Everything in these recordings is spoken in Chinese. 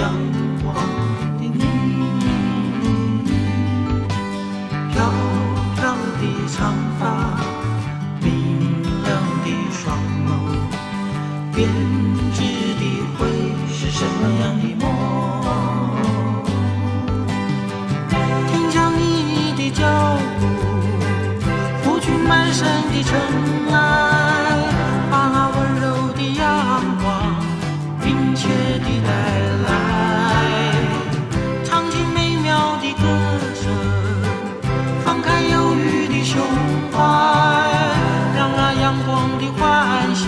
阳光的你。飘飘的长发，明亮的双眸，编织的会是什么样的梦？听见你的脚步，拂去满身的尘埃，把那温柔的阳光殷切地带来，的欢笑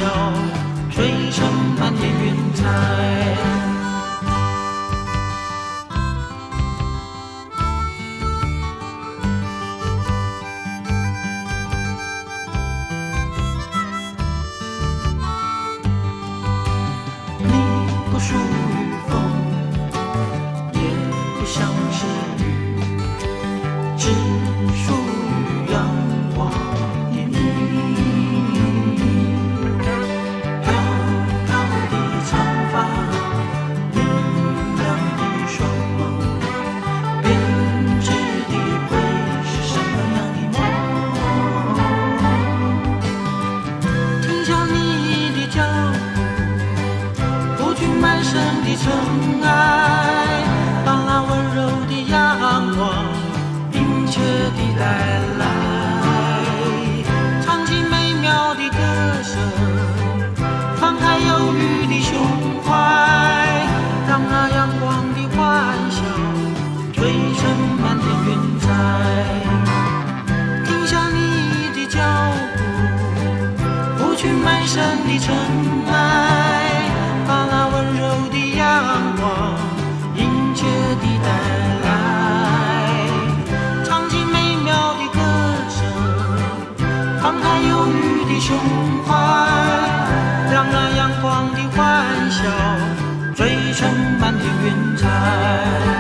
吹成满天云彩。你满身的尘埃，把那温柔的阳光殷切地带来，唱起美妙的歌声，放开忧郁的胸怀，让那阳光的欢笑吹成满天云彩。停下你的脚步。拂去满身的尘埃，光殷切地带来。唱起美妙的歌声开忧郁的胸怀让那阳光的欢笑满天云彩。